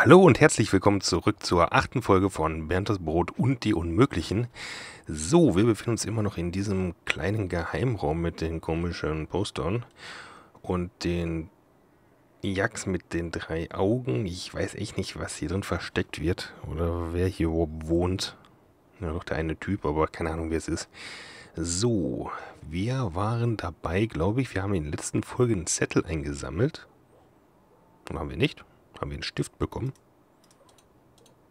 Hallo und herzlich willkommen zurück zur achten Folge von Bernd das Brot und die Unmöglichen. So, wir befinden uns immer noch in diesem kleinen Geheimraum mit den komischen Postern und den Jacks mit den drei Augen. Ich weiß echt nicht, was hier drin versteckt wird oder wer hier überhaupt wohnt. Nur noch der eine Typ, aber keine Ahnung, wer es ist. So, wir waren dabei, glaube ich. Wir haben in den letzten Folgen einen Zettel eingesammelt. Oder haben wir nicht? Haben wir einen Stift bekommen?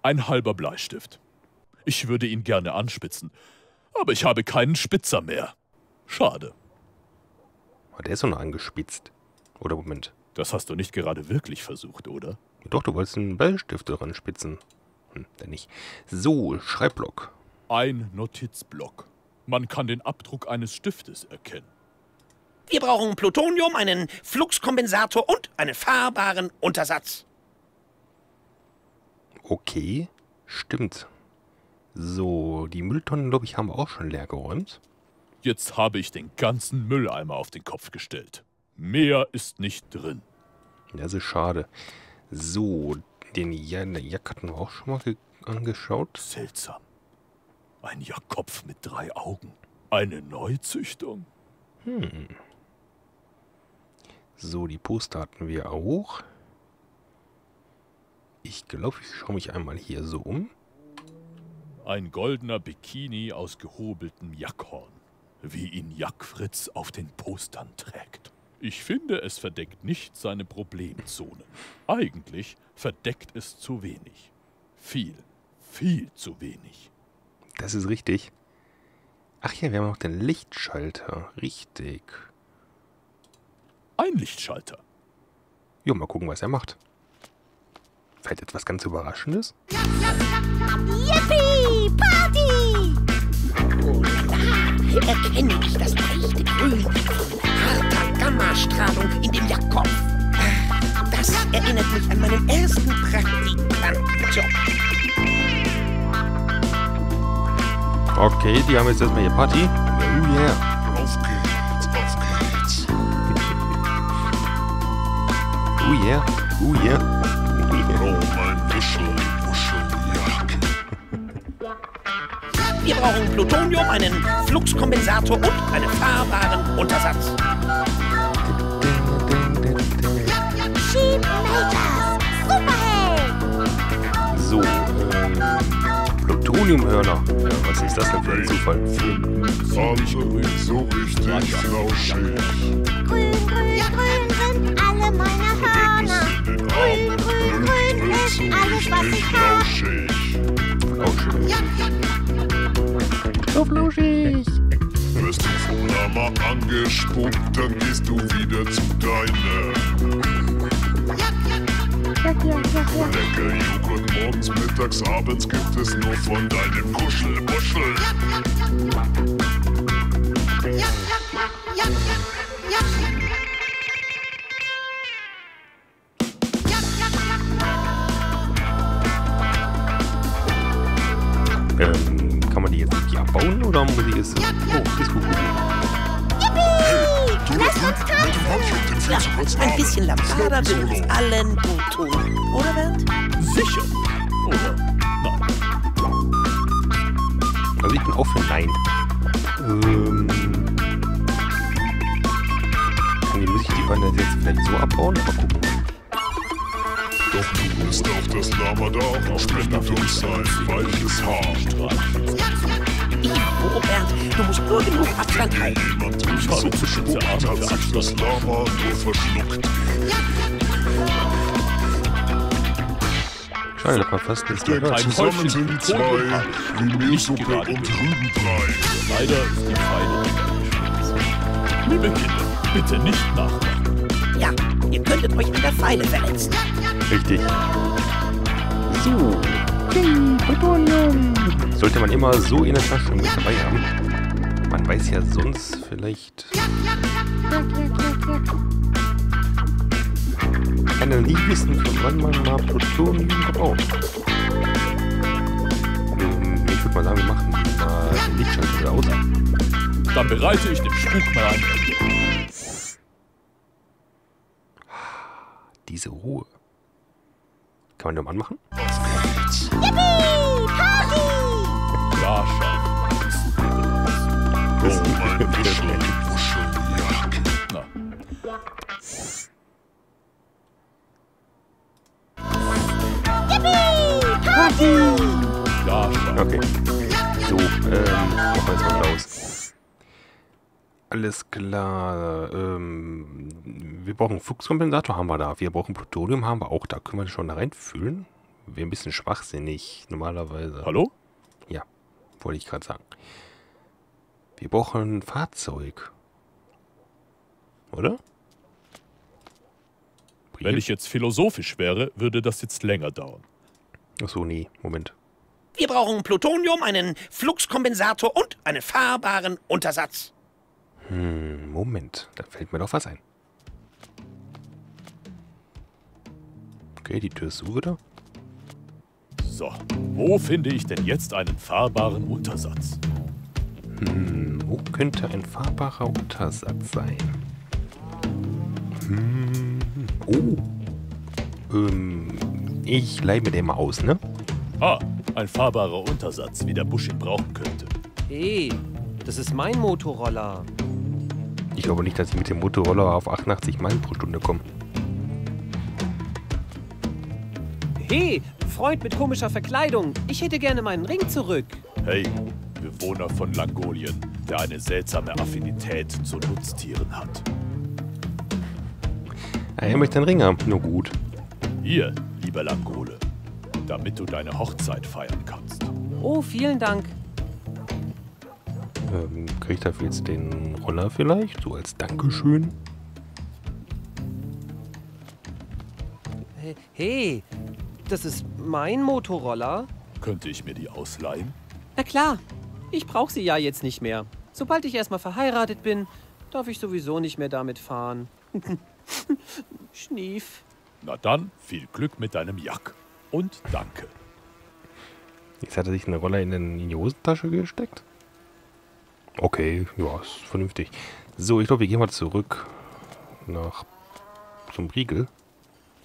Ein halber Bleistift. Ich würde ihn gerne anspitzen, aber ich habe keinen Spitzer mehr. Schade. Oh, der ist doch noch angespitzt. Oder Moment. Das hast du nicht gerade wirklich versucht, oder? Doch, du wolltest einen Bleistift daran spitzen. Hm, der nicht. So, Schreibblock. Ein Notizblock. Man kann den Abdruck eines Stiftes erkennen. Wir brauchen Plutonium, einen Fluxkompensator und einen fahrbaren Untersatz. Okay, stimmt. So, die Mülltonnen, glaube ich, haben wir auch schon leer geräumt. Jetzt habe ich den ganzen Mülleimer auf den Kopf gestellt. Mehr ist nicht drin. Das ist schade. So, den Jack hatten wir auch schon mal angeschaut. Seltsam. Ein Jackkopf mit drei Augen. Eine Neuzüchtung? Hm. So, die Poster hatten wir auch. Ich glaube, ich schaue mich einmal hier so um. Ein goldener Bikini aus gehobeltem Jackhorn, wie ihn Jack Fritz auf den Postern trägt. Ich finde, es verdeckt nicht seine Problemzonen. Eigentlich verdeckt es zu wenig. Viel, viel zu wenig. Das ist richtig. Ach ja, wir haben auch den Lichtschalter. Richtig. Ein Lichtschalter. Jo, mal gucken, was er macht. Vielleicht etwas ganz Überraschendes? Yippie! Party! Oh la, erkenne ich das leichte Grün von harter Gammastrahlung in dem Jackkopf. Das erinnert mich an meinen ersten Praktikantenjob. Okay, die haben jetzt erstmal hier Party. Oh yeah. Auf geht's, auf geht's. Oh yeah. Oh yeah. Oh, mein Wuschel, Wuscheljagd. Wir brauchen Plutonium, einen Fluxkompensator und einen fahrbaren Untersatz. So, ähm, Plutoniumhörner. Ja, was ist das denn für ein Zufall? Alle so richtig flauschig. Grün, grün, grün sind alle meine Hörner. Grün, grün, grün ist so alles, richtig ich hab. flauschig. Oh, schön. So flauschig. Wirst du vom Lama angespuckt, dann gehst du wieder zu deiner. Lecker Joghurt morgens, mittags, abends gibt es nur von deinem Kuschelbuschel. Ähm, Lambada würde Solo. uns allen gut tun. Oder, Bernd? Sicher. Oder? Nein. Also ich bin auch für Nein. Ähm, die, muss ich die Wanne jetzt vielleicht so abbauen? Mal gucken. Doch du bist auf das Lama da und spendet uns sein weiches Haar. Bernd, du musst nur genug Abstand halten. Habe so zu gespuckt, hat sich das. Lama nur verschluckt. Schade, dass man fast nichts mehr Denn hört. Ein zusammen sind die zwei wie Mehlsuppe und gehört. Rübenbrei. Leider ist die Pfeile nicht Liebe Kinder, bitte nicht nachmachen. Ja, ihr könntet euch an der Pfeile verletzen. Richtig. So. Sollte man immer so in der Tasche mit dabei haben. Man weiß ja sonst vielleicht... Kann ja nie wissen, von wann man mal Plutonium braucht. Ich würde mal sagen, wir machen mal den Lichtschalter wieder aus. Dann bereite ich dem Spuk mal ein Ende. Diese Ruhe. Kann man den anmachen? Alles klar. Ähm, wir brauchen einen Fluxkompensator, haben wir da. Wir brauchen Plutonium, haben wir auch da. Können wir schon da reinfühlen? Wäre ein bisschen schwachsinnig, normalerweise. Hallo? Ja, wollte ich gerade sagen. Wir brauchen ein Fahrzeug. Oder? Wenn ich jetzt philosophisch wäre, würde das jetzt länger dauern. Achso, nee, Moment. Wir brauchen Plutonium, einen Fluxkompensator und einen fahrbaren Untersatz. Hm, Moment, da fällt mir doch was ein. Okay, die Tür ist zu wieder. So, wo finde ich denn jetzt einen fahrbaren Untersatz? Hm, wo könnte ein fahrbarer Untersatz sein? Hm, oh. Ähm, ich leih mir den mal aus, ne? Ah, ein fahrbarer Untersatz, wie der Busch ihn brauchen könnte. Hey, das ist mein Motorroller. Ich glaube nicht, dass ich mit dem Motorroller auf 88 Meilen pro Stunde komme. Hey, Freund mit komischer Verkleidung. Ich hätte gerne meinen Ring zurück. Hey, Bewohner von Langolien, der eine seltsame Affinität zu Nutztieren hat. Ah, Er möchte einen Ring haben. Nur gut. Hier, lieber Langole, damit du deine Hochzeit feiern kannst. Oh, vielen Dank. Ähm, krieg ich dafür jetzt den Roller vielleicht? So als Dankeschön? Hey, Hey, das ist mein Motorroller. Könnte ich mir die ausleihen? Na klar, ich brauche sie ja jetzt nicht mehr. Sobald ich erstmal verheiratet bin, darf ich sowieso nicht mehr damit fahren. Schnief. Na dann, viel Glück mit deinem Jack. Und danke. Jetzt hat er sich eine Roller in, den, in die Hosentasche gesteckt. Okay, ja, ist vernünftig. So, ich glaube, wir gehen mal zurück nach zum Briegel.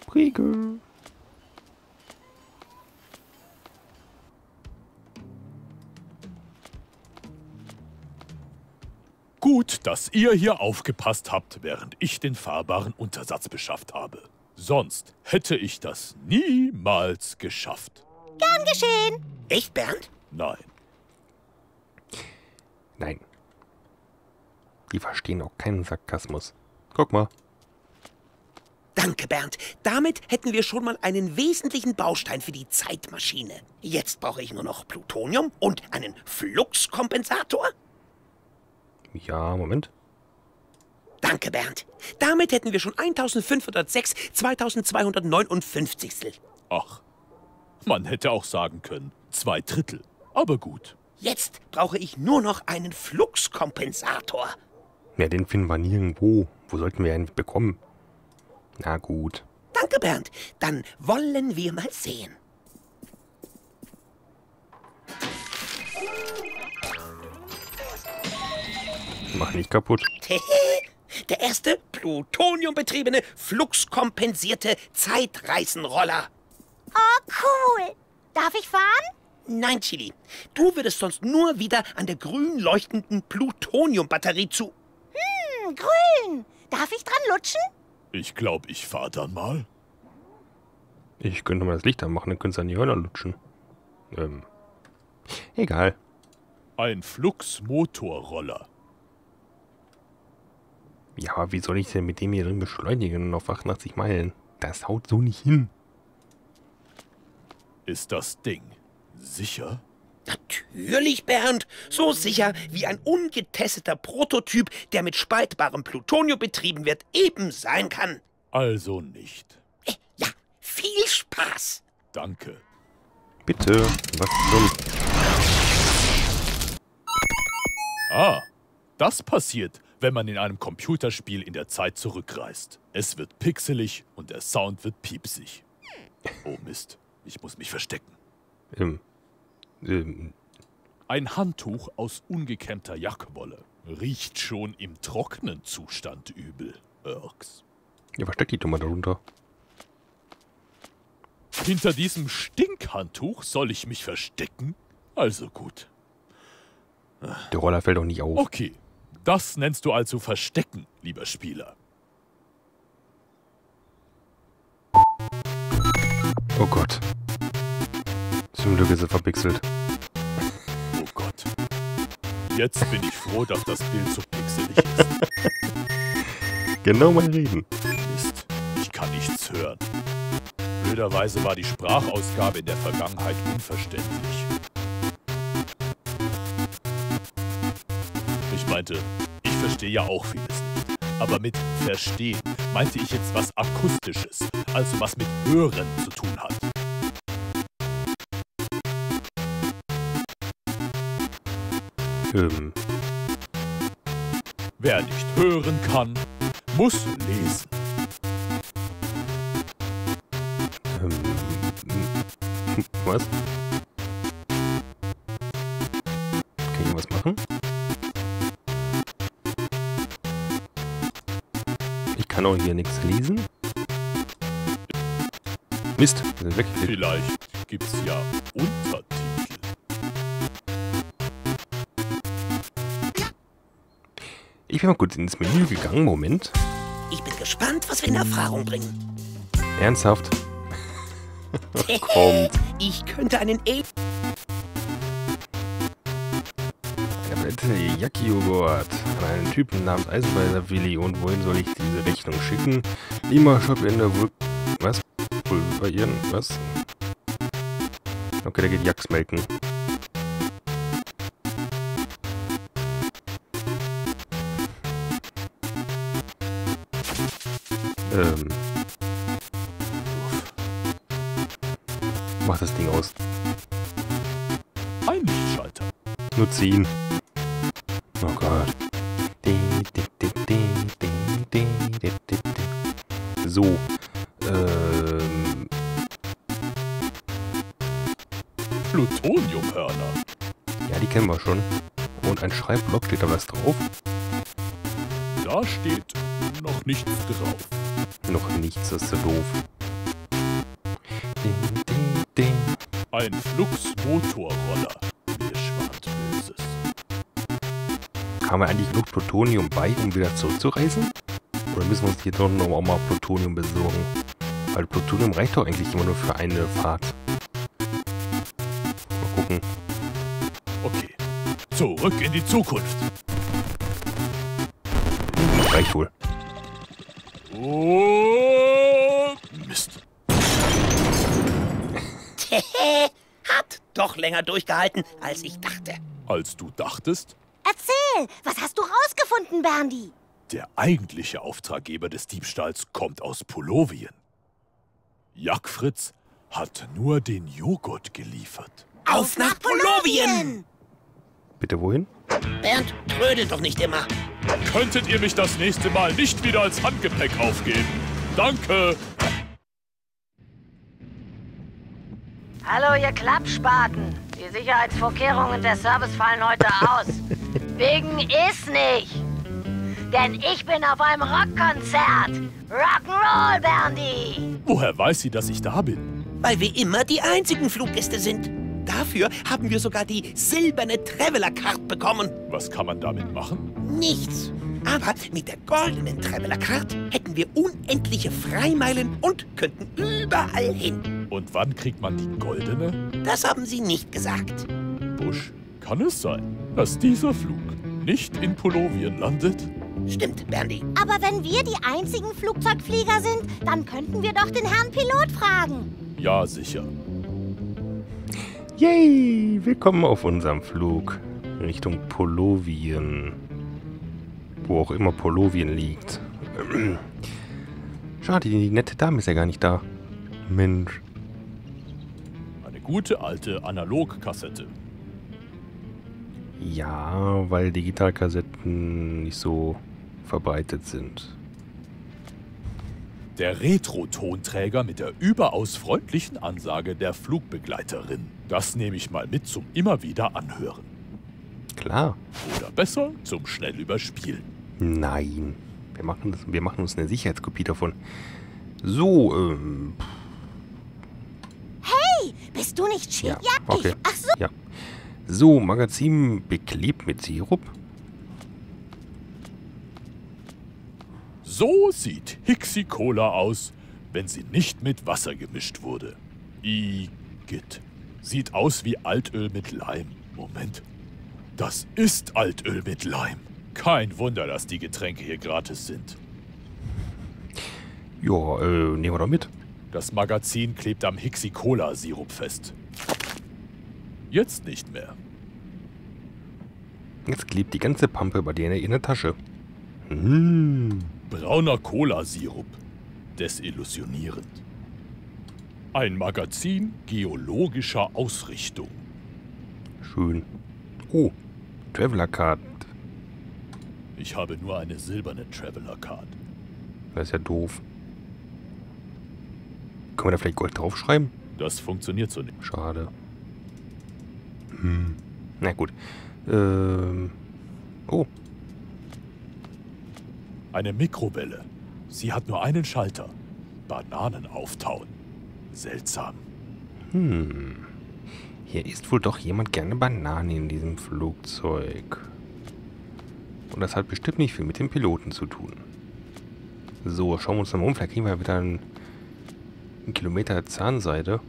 Briegel. Gut, dass ihr hier aufgepasst habt, während ich den fahrbaren Untersatz beschafft habe. Sonst hätte ich das niemals geschafft. Gern geschehen. Echt, Bernd? Nein. Nein. Die verstehen auch keinen Sarkasmus. Guck mal. Danke, Bernd. Damit hätten wir schon mal einen wesentlichen Baustein für die Zeitmaschine. Jetzt brauche ich nur noch Plutonium und einen Fluxkompensator. Ja, Moment. Danke, Bernd. Damit hätten wir schon 1506 2259. Ach, man hätte auch sagen können, zwei Drittel. Aber gut. Jetzt brauche ich nur noch einen Fluxkompensator. Ja, den finden wir nirgendwo. Wo sollten wir einen bekommen? Na gut. Danke, Bernd. Dann wollen wir mal sehen. Mach nicht kaputt. Der erste plutoniumbetriebene, fluxkompensierte Zeitreisenroller. Oh, cool. Darf ich fahren? Nein, Chili. Du würdest sonst nur wieder an der grün leuchtenden Plutoniumbatterie zu. Hm, grün. Darf ich dran lutschen? Ich glaube, ich fahr dann mal. Ich könnte mal das Licht anmachen, dann könntest du an die Hörner lutschen. Ähm. Egal. Ein Fluxmotorroller. Ja, aber wie soll ich denn mit dem hier drin beschleunigen auf 88 Meilen? Das haut so nicht hin. Ist das Ding sicher? Natürlich, Bernd. So sicher wie ein ungetesteter Prototyp, der mit spaltbarem Plutonium betrieben wird, eben sein kann. Also nicht. Äh, Ja, viel Spaß. Danke. Bitte. Was zum... Ah, das passiert, wenn man in einem Computerspiel in der Zeit zurückreist. Es wird pixelig und der Sound wird piepsig. Oh Mist, ich muss mich verstecken. Ähm, ähm, Ein Handtuch aus ungekämmter Jackwolle. Riecht schon im trockenen Zustand übel. Irks. ja, versteck die doch mal darunter. Hinter diesem Stinkhandtuch soll ich mich verstecken? Also gut. Der Roller fällt auch nicht auf. Okay, das nennst du also Verstecken, lieber Spieler. Oh Gott. Zum Glück ist er verpixelt. Oh Gott. Jetzt bin ich froh, dass das Bild so pixelig ist. Genau mein Reden. Mist, ich kann nichts hören. Blöderweise war die Sprachausgabe in der Vergangenheit unverständlich. Ich meinte, ich verstehe ja auch vieles nicht. Aber mit verstehen meinte ich jetzt was Akustisches, also was mit Hören zu tun hat. Ähm, Wer nicht hören kann, muss lesen. ähm, was? Kann ich was machen? Ich kann auch hier nichts lesen. Mist, wir sind weggeklickt. Vielleicht gibt's ja Untertitel. Ich bin mal kurz ins Menü gegangen. Moment. Ich bin gespannt, was wir in Erfahrung bringen. Ernsthaft? Kommt. Ich könnte einen E... Eine Palette Jacki-Joghurt an einen Typen namens Eisenweiser Willi. Und wohin soll ich diese Rechnung schicken? Lima Shop in der Vul... Was? Pulverieren? Was? Okay, der geht Jacks melken. Ähm. Mach das Ding aus. Ein Lichtschalter. Nur 10. Oh Gott. So. Ähm, Plutoniumhörner. ja, die kennen wir schon. Und ein Schreibblock steht da was drauf. Da steht noch nichts drauf. Noch nichts, das ist so doof. Ding, ding, ding. Ein Fluxmotorroller. Mir schwant Böses. Haben wir eigentlich genug Plutonium bei, um wieder zurückzureisen? Oder müssen wir uns hier doch noch mal Plutonium besorgen? Weil Plutonium reicht doch eigentlich immer nur für eine Fahrt. Mal gucken. Okay. Zurück in die Zukunft. Reicht wohl. Oh, Mist. Hat doch länger durchgehalten, als ich dachte. Als du dachtest, Erzähl, was hast du rausgefunden, Berndi? der eigentliche Auftraggeber des Diebstahls kommt aus Polovien. Jack Fritz hat nur den Joghurt geliefert. Auf nach Polovien! Bitte wohin? Bernd, trödel doch nicht immer. Könntet ihr mich das nächste Mal nicht wieder als Handgepäck aufgeben? Danke. Hallo, ihr Klappspaten. Die Sicherheitsvorkehrungen der Service fallen heute aus. Wegen ist nicht. Denn ich bin auf einem Rockkonzert. Rock'n'Roll, Berndi. Woher weiß sie, dass ich da bin? Weil wir immer die einzigen Fluggäste sind. Dafür haben wir sogar die silberne Traveler Card bekommen. Was kann man damit machen? Nichts. Aber mit der goldenen Traveler Card hätten wir unendliche Freimeilen und könnten überall hin. Und wann kriegt man die goldene? Das haben sie nicht gesagt. Busch, kann es sein, dass dieser Flug nicht in Polovien landet? Stimmt, Berndi. Aber wenn wir die einzigen Flugzeugflieger sind, dann könnten wir doch den Herrn Pilot fragen. Ja, sicher. Yay! Willkommen auf unserem Flug Richtung Polovien. Wo auch immer Polovien liegt. Schade, die nette Dame ist ja gar nicht da. Mensch. Eine gute alte Analogkassette. Ja, weil Digitalkassetten nicht so verbreitet sind. Der Retro-Tonträger mit der überaus freundlichen Ansage der Flugbegleiterin. Das nehme ich mal mit zum immer wieder anhören. Klar. Oder besser zum schnell überspielen. Nein. Wir machen, das, wir machen uns eine Sicherheitskopie davon. So, ähm. Bist du nicht Chili? Ja, okay. ich. Ach so. Ja. So, Magazin beklebt mit Sirup. So sieht Hixi Cola aus, wenn sie nicht mit Wasser gemischt wurde. Igitt. Sieht aus wie Altöl mit Leim. Moment. Das ist Altöl mit Leim. Kein Wunder, dass die Getränke hier gratis sind. Ja, äh, nehmen wir doch mit. Das Magazin klebt am Hixi Cola Sirup fest. Jetzt nicht mehr. Jetzt klebt die ganze Pampe bei dir in der Tasche. Hm. Brauner Cola-Sirup. Desillusionierend. Ein Magazin geologischer Ausrichtung. Schön. Oh, Traveler Card. Ich habe nur eine silberne Traveler Card. Das ist ja doof. Können wir da vielleicht Gold draufschreiben? Das funktioniert so nicht. Schade. Hm. Na gut. Ähm. Oh, Eine Mikrowelle. Sie hat nur einen Schalter. Bananen auftauen. Seltsam. hm. Hier isst wohl doch jemand gerne Bananen in diesem Flugzeug. Und das hat bestimmt nicht viel mit dem Piloten zu tun. So, schauen wir uns mal um. Vielleicht kriegen wir wieder einen, einen Kilometer Zahnseide.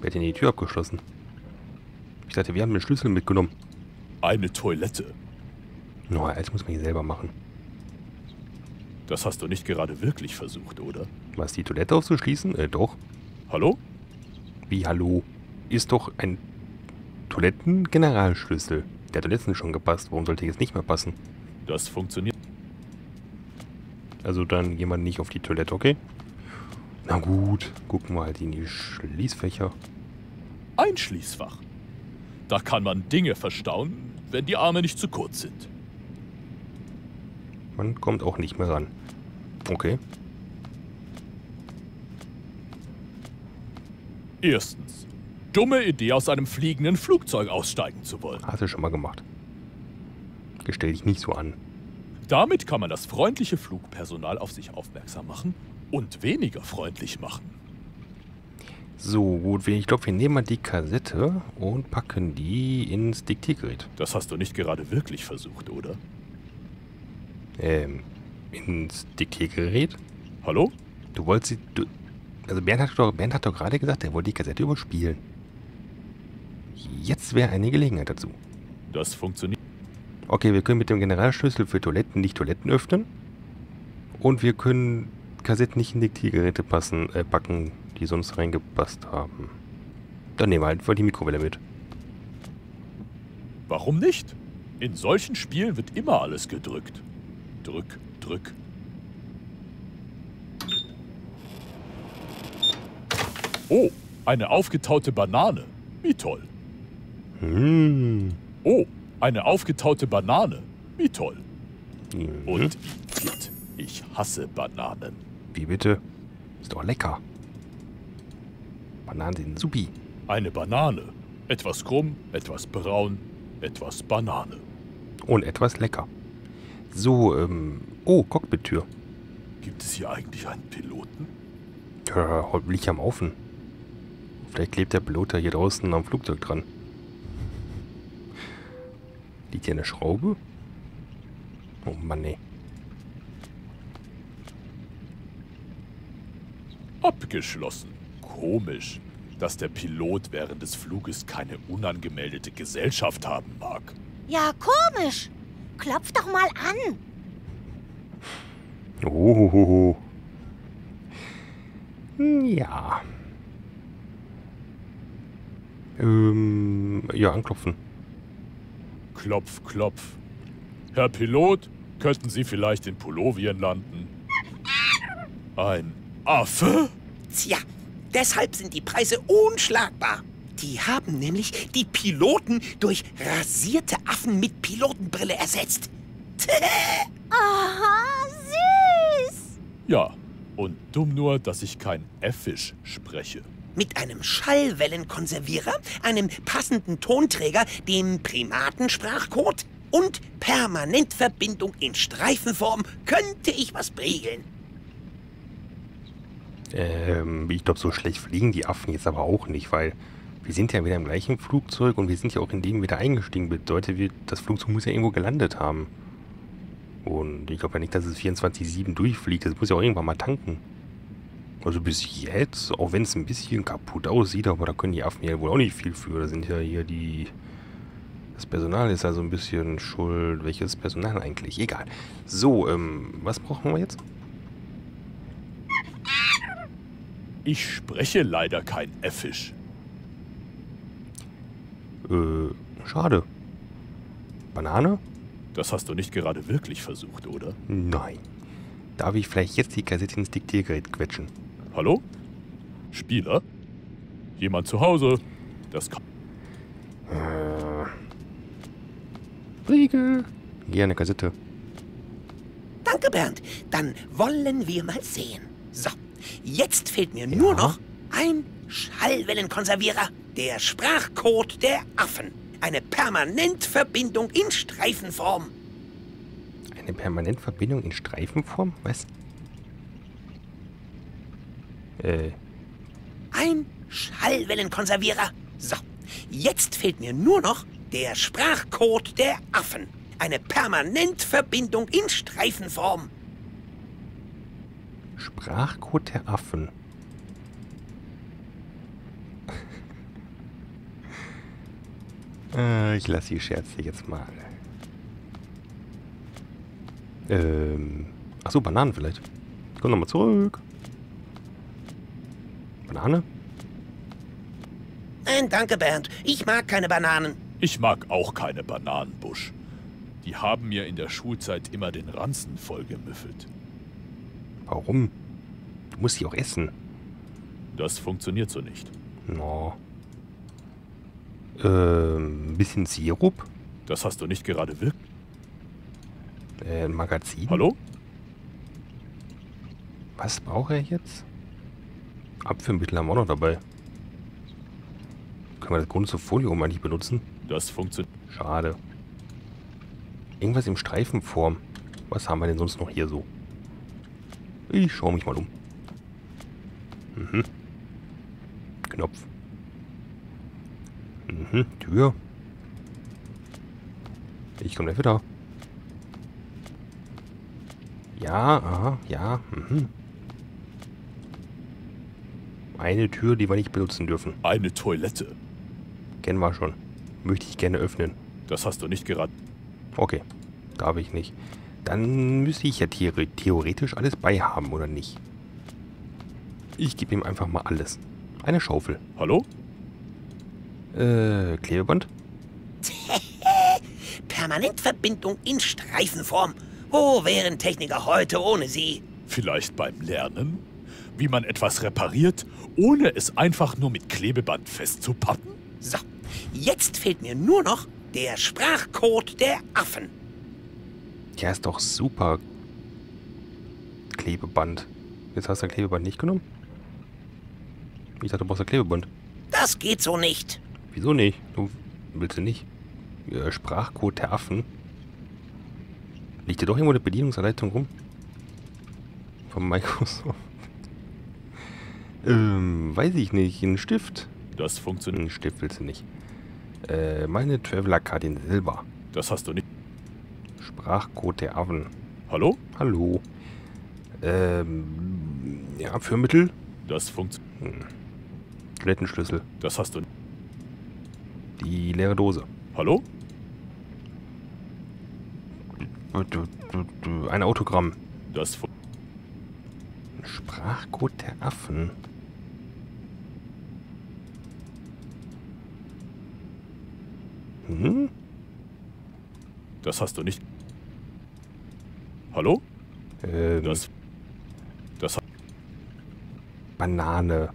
Wer hat denn die Tür abgeschlossen? Ich dachte, wir haben den Schlüssel mitgenommen. Eine Toilette. No, jetzt muss man hier selber machen. Das hast du nicht gerade wirklich versucht, oder? Was, die Toilette aufzuschließen? Äh, doch. Hallo? Wie, hallo? Ist doch ein Toiletten-Generalschlüssel. Der hat letztens schon gepasst. Warum sollte jetzt nicht mehr passen? Das funktioniert. Also dann jemand nicht auf die Toilette, okay? Na gut, gucken wir halt in die Schließfächer. Ein Schließfach. Da kann man Dinge verstauen, wenn die Arme nicht zu kurz sind. Man kommt auch nicht mehr ran. Okay. Erstens. Dumme Idee, aus einem fliegenden Flugzeug aussteigen zu wollen. Hast du schon mal gemacht. Gestell dich nicht so an. Damit kann man das freundliche Flugpersonal auf sich aufmerksam machen und weniger freundlich machen. So, gut, ich glaube, wir nehmen mal die Kassette und packen die ins Diktiergerät. Das hast du nicht gerade wirklich versucht, oder? Ähm, ins Diktiergerät? Hallo? Du wolltest sie. Du, also Bernd hat doch, Bernd hat doch gerade gesagt, er wollte die Kassette überspielen. Jetzt wäre eine Gelegenheit dazu. Das funktioniert. Okay, wir können mit dem Generalschlüssel für Toiletten nicht Toiletten öffnen. Und wir können Kassetten nicht in Diktiergeräte passen, äh, packen, die sonst reingepasst haben. Dann nehmen wir halt die Mikrowelle mit. Warum nicht? In solchen Spielen wird immer alles gedrückt. Drück, drück. Oh, eine aufgetaute Banane. Wie toll. Hm. Oh, eine aufgetaute Banane. Wie toll. Mhm. Und Igitt, ich hasse Bananen. Wie bitte? Ist doch lecker. Bananen sind supi. Eine Banane. Etwas krumm, etwas braun, etwas Banane. Und etwas lecker. So, ähm. Oh, Cockpit-Tür. Gibt es hier eigentlich einen Piloten? Ja, heute liegt am Ofen. Vielleicht klebt der Pilot da hier draußen am Flugzeug dran. Liegt hier eine Schraube? Oh Mann, ey. Abgeschlossen. Komisch, dass der Pilot während des Fluges keine unangemeldete Gesellschaft haben mag. Ja, komisch. Klopf doch mal an. Oh. Ja. Ähm, ja, anklopfen. Klopf, klopf. Herr Pilot, könnten Sie vielleicht in Polovien landen? Ein Affe? Tja, deshalb sind die Preise unschlagbar. Die haben nämlich die Piloten durch rasierte Affen mit Pilotenbrille ersetzt. Aha, süß. Ja, und dumm nur, dass ich kein Äffisch spreche. Mit einem Schallwellenkonservierer, einem passenden Tonträger, dem Primatensprachcode und Permanentverbindung in Streifenform könnte ich was regeln. Ähm, ich glaube, so schlecht fliegen die Affen jetzt aber auch nicht, weil wir sind ja wieder im gleichen Flugzeug und wir sind ja auch in dem wieder eingestiegen. Bedeutet, wir, das Flugzeug muss ja irgendwo gelandet haben. Und ich glaube ja nicht, dass es 24-7 durchfliegt. Das muss ja auch irgendwann mal tanken. Also bis jetzt, auch wenn es ein bisschen kaputt aussieht, aber da können die Affen ja wohl auch nicht viel für. Da sind ja hier die... Das Personal ist also ein bisschen schuld. Welches Personal eigentlich? Egal. So, ähm, was brauchen wir jetzt? Ich spreche leider kein Effisch. Äh, schade. Banane? Das hast du nicht gerade wirklich versucht, oder? Nein. Darf ich vielleicht jetzt die Kassette ins Diktiergerät quetschen? Hallo? Spieler? Jemand zu Hause? Das kann. Äh. Riegel. Gerne Kassette. Danke, Bernd. Dann wollen wir mal sehen. So, jetzt fehlt mir nur Ja? noch ein Schallwellenkonservierer. Der Sprachcode der Affen. Eine Permanentverbindung in Streifenform. Eine Permanentverbindung in Streifenform? Was? Äh, Ein Schallwellenkonservierer. So, jetzt fehlt mir nur noch der Sprachcode der Affen. Eine Permanentverbindung in Streifenform. Sprachcode der Affen. Äh, ich lasse die Scherze jetzt mal. Ähm. Achso, Bananen vielleicht. Komm nochmal zurück. Banane? Nein, danke, Bernd. Ich mag keine Bananen. Ich mag auch keine Bananenbusch. Die haben mir in der Schulzeit immer den Ranzen vollgemüffelt. Warum? Du musst die auch essen. Das funktioniert so nicht. No. Ähm, ein bisschen Sirup? Das hast du nicht gerade wirklich. Äh, ein Magazin? Hallo? Was braucht er jetzt? Abführmittel haben wir auch noch dabei. Können wir das große Folium eigentlich benutzen? Das funktioniert. Schade. Irgendwas im Streifenform. Was haben wir denn sonst noch hier so? Ich schaue mich mal um. Mhm. Knopf. Mhm. Tür. Ich komme gleich wieder. Ja, aha, ja. Mhm. Eine Tür, die wir nicht benutzen dürfen. Eine Toilette. Kennen wir schon. Möchte ich gerne öffnen. Das hast du nicht gerade. Okay, darf ich nicht. Dann müsste ich ja theore theoretisch alles bei haben, oder nicht? Ich gebe ihm einfach mal alles. Eine Schaufel. Hallo? Äh, Klebeband? Permanentverbindung in Streifenform. Wo wären Techniker heute ohne sie? Vielleicht beim Lernen? Wie man etwas repariert, ohne es einfach nur mit Klebeband festzupappen? So, jetzt fehlt mir nur noch der Sprachcode der Affen. Ja, ist doch super. Klebeband. Jetzt hast du ein Klebeband nicht genommen? Ich dachte, du brauchst ein Klebeband. Das geht so nicht. Wieso nicht? Du willst du nicht? Äh, Sprachcode der Affen. Liegt hier doch irgendwo eine Bedienungsanleitung rum? Von Microsoft. ähm, weiß ich nicht. Ein Stift. Das funktioniert. Ein Stift willst du nicht. Äh, meine Traveler Card in Silber. Das hast du nicht. Sprachcode der Affen. Hallo? Hallo. Ähm, ja, Abführmittel. Das funktioniert. Toilettenschlüssel. Das hast du. Die leere Dose. Hallo? Ein Autogramm. Das Sprachcode der Affen. Hm? Das hast du nicht. Hallo? Ähm, Das. Das. Banane.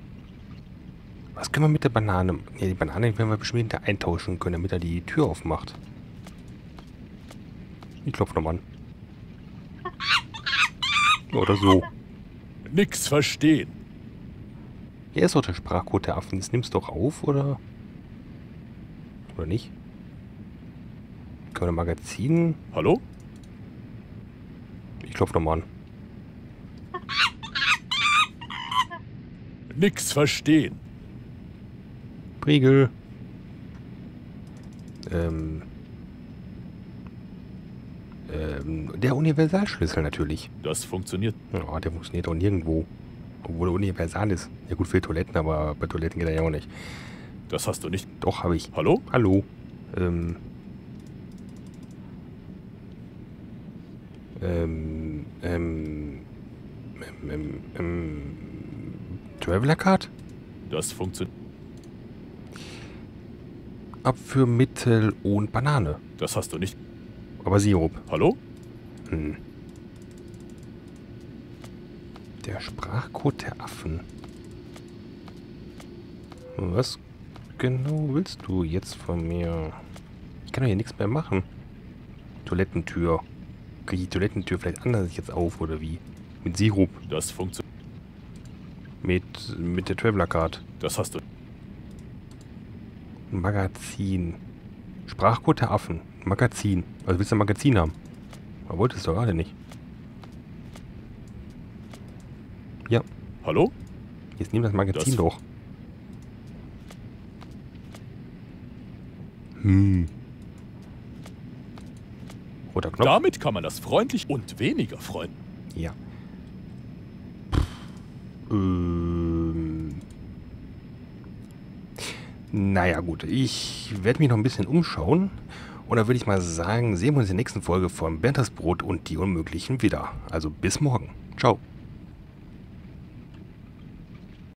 Was können wir mit der Banane? Ja, die Banane werden wir bestimmt hinter eintauschen können, damit er die Tür aufmacht. Ich klopfe nochmal an. Oder so. Nix verstehen. Hier ist doch der Sprachcode der Affen. Das nimmst du doch auf, oder? Oder nicht? Können wir ein Magazin? Hallo? Ich klopfe nochmal an. Nix verstehen. Priegel. Ähm. Ähm, der Universalschlüssel natürlich. Das funktioniert. Ja, der funktioniert auch nirgendwo. Obwohl er universal ist. Ja gut, für Toiletten, aber bei Toiletten geht er ja auch nicht. Das hast du nicht. Doch, habe ich. Hallo? Hallo. Ähm. Ähm. Ähm. Ähm. Ähm. ähm Traveler Card? Das funktioniert. Abführmittel und Banane. Das hast du nicht. Aber Sirup. Hallo? Hm. Der Sprachcode der Affen. Was genau willst du jetzt von mir? Ich kann doch hier nichts mehr machen. Toilettentür. Kriege ich die Toilettentür vielleicht anders jetzt auf oder wie? Mit Sirup. Das funktioniert. Mit, mit der Traveler Card. Das hast du. Magazin. Sprachcode der Affen. Magazin. Also willst du ein Magazin haben? Aber wolltest du doch gerade nicht. Ja, Hallo? jetzt nimm das Magazin Das- doch. Hm. Roter Knopf. Damit kann man das freundlich und weniger freundlich. Ja. Ähm. Naja, gut. Ich werde mich noch ein bisschen umschauen. Und dann würde ich mal sagen, sehen wir uns in der nächsten Folge von Berntas Brot und die Unmöglichen wieder. Also bis morgen. Ciao.